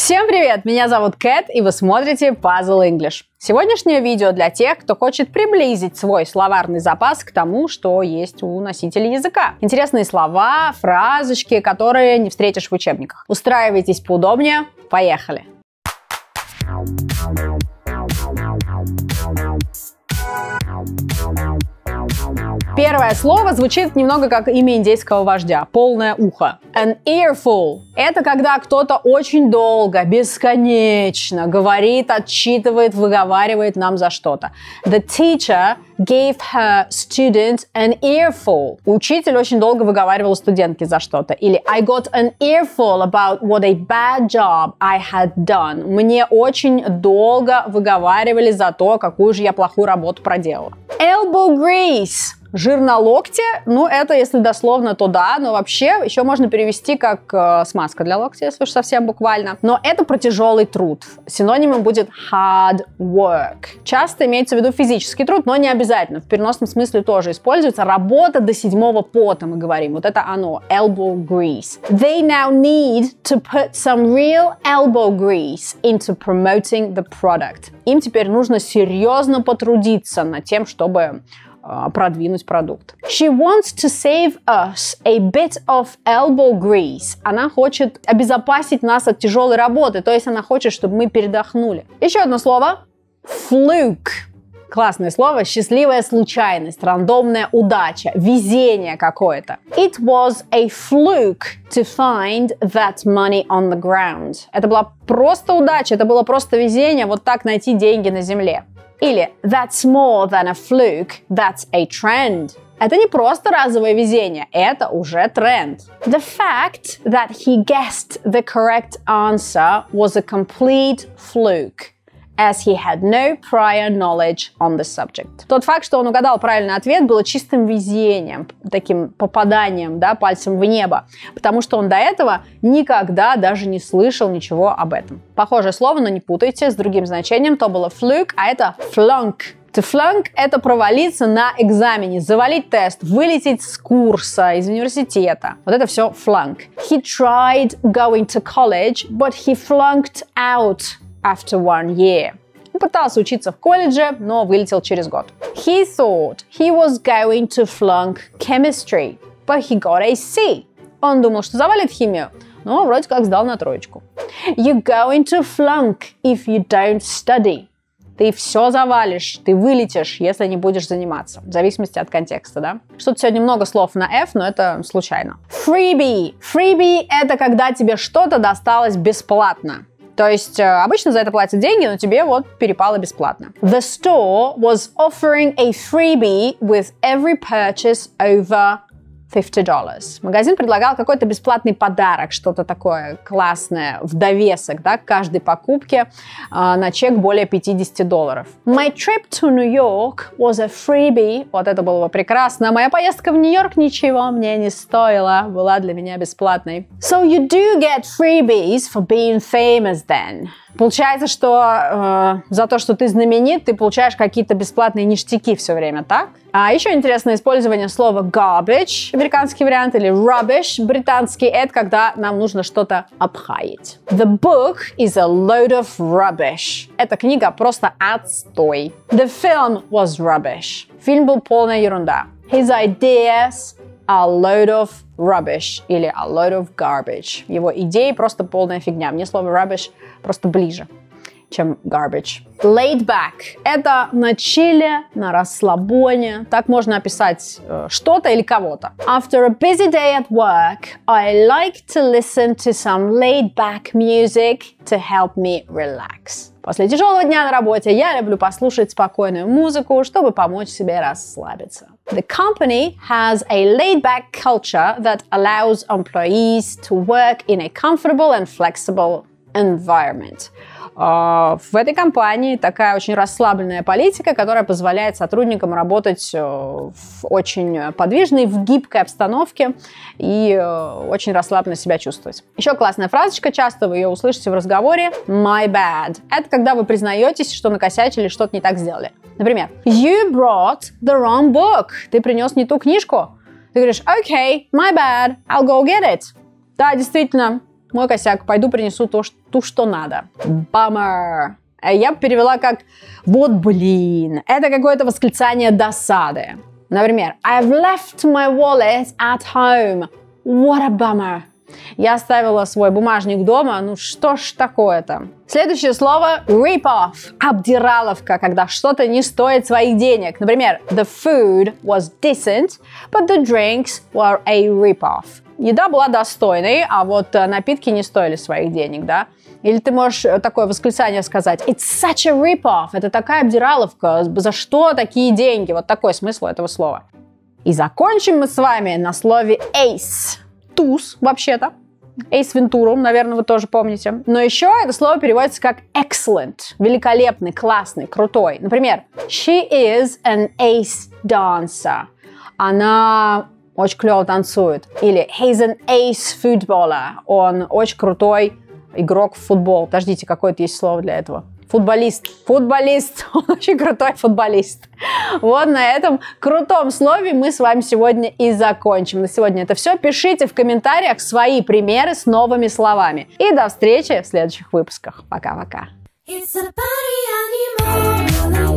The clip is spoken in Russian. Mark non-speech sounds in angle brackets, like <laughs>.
Всем привет! Меня зовут Кэт, и вы смотрите Puzzle English. Сегодняшнее видео для тех, кто хочет приблизить свой словарный запас к тому, что есть у носителя языка. Интересные слова, фразочки, которые не встретишь в учебниках. Устраивайтесь поудобнее. Поехали! Первое слово звучит немного как имя индейского вождя. Полное ухо. An earful. Это когда кто-то очень долго, бесконечно говорит, отчитывает, выговаривает нам за что-то. The teacher gave her student an earful. Учитель очень долго выговаривал студентке за что-то. Или I got an earful about what a bad job I had done. Мне очень долго выговаривали за то, какую же я плохую работу проделала. Elbow grease. Жир на локте, ну, это если дословно, то да, но вообще еще можно перевести как э, смазка для локтя, если уж совсем буквально. Но это про тяжелый труд. Синонимом будет hard work. Часто имеется в виду физический труд, но не обязательно. В переносном смысле тоже используется. Работа до седьмого пота, мы говорим. Вот это оно. Elbow grease. They now need to put some real elbow grease into promoting the product. Им теперь нужно серьезно потрудиться над тем, чтобы продвинуть продукт. She wants to save us a bit of elbow grease. Она хочет обезопасить нас от тяжелой работы, то есть она хочет, чтобы мы передохнули. Еще одно слово. Fluke. Классное слово. Счастливая случайность, рандомная удача, везение какое-то. It was a fluke to find that money on the ground. Это была просто удача, это было просто везение вот так найти деньги на земле. Или that's more than a fluke, that's a trend. Это не просто разовое везение, это уже тренд. The fact that he guessed the correct answer was a complete fluke As he had no prior knowledge on the subject. Тот факт, что он угадал правильный ответ, было чистым везением, таким попаданием, да, пальцем в небо, потому что он до этого никогда даже не слышал ничего об этом. Похожее слово, но не путайте, с другим значением, то было fluke, а это flunk. To flunk – это провалиться на экзамене, завалить тест, вылететь с курса, из университета. Вот это все flunk. He tried going to college, but he flunked out after one year. Он пытался учиться в колледже, но вылетел через год. He thought he was going to flunk chemistry, but he got a C. Он думал, что завалит химию, но вроде как сдал на троечку. You're going to flunk if you don't study. Ты все завалишь, ты вылетишь, если не будешь заниматься. В зависимости от контекста, да? Что-то сегодня много слов на F, но это случайно. Freebie. Freebie — это когда тебе что-то досталось бесплатно. То есть э, обычно за это платят деньги, но тебе вот перепало бесплатно. The store was offering a freebie with every purchase over $50. Магазин предлагал какой-то бесплатный подарок, что-то такое классное, в довесок, да, к каждой покупке э, на чек более 50 долларов. My trip to New York was a freebie. Вот это было бы прекрасно. Моя поездка в Нью-Йорк ничего мне не стоила, была для меня бесплатной. So you do get freebies for being famous then. Получается, что э, за то, что ты знаменит, ты получаешь какие-то бесплатные ништяки все время, так? А еще интересное использование слова garbage, американский вариант, или rubbish, британский, это когда нам нужно что-то обхаять. The book is a load of rubbish. Эта книга просто отстой. The film was rubbish. Фильм был полная ерунда. His ideas a load of rubbish или a load of garbage. Его идеи просто полная фигня. Мне слово rubbish просто ближе чем garbage. Laid back – это на чиле, на расслабоне. Так можно описать э, что-то или кого-то. After a busy day at work, I like to listen to some laid back music to help me relax. После тяжелого дня на работе я люблю послушать спокойную музыку, чтобы помочь себе расслабиться. The company has a laid-back culture that allows employees to work in a comfortable and flexible environment. А, в этой компании такая очень расслабленная политика, которая позволяет сотрудникам работать э, в очень подвижной, в гибкой обстановке и э, очень расслабленно себя чувствовать. Еще классная фразочка, часто вы ее услышите в разговоре. My bad. Это когда вы признаетесь, что накосячили, что-то не так сделали. Например, You brought the wrong book. Ты принес не ту книжку. Ты говоришь, okay, my bad, I'll go get it. Да, действительно, Мой косяк. Пойду принесу то, что, ту, что надо. Bummer. Э, я перевела как «вот блин». Это какое-то восклицание досады. Например, I've left my wallet at home. What a bummer. Я оставила свой бумажник дома. Ну что ж такое-то? Следующее слово rip-off. Обдираловка, когда что-то не стоит своих денег. Например, the food was decent, but the drinks were a rip-off. Еда была достойной, а вот э, напитки не стоили своих денег, да? Или ты можешь э, такое восклицание сказать It's such a rip-off. Это такая обдираловка. За что такие деньги? Вот такой смысл этого слова. И закончим мы с вами на слове ace. Туз, вообще-то. Ace Ventura, наверное, вы тоже помните. Но еще это слово переводится как excellent. Великолепный, классный, крутой. Например, she is an ace dancer. Она очень клево танцует. Или he's an ace footballer. Он очень крутой игрок в футбол. Подождите, какое-то есть слово для этого. Футболист. Футболист. <laughs> Он очень крутой футболист. Вот на этом крутом слове мы с вами сегодня и закончим. На сегодня это все. Пишите в комментариях свои примеры с новыми словами. И до встречи в следующих выпусках. Пока-пока. It's a party anymore.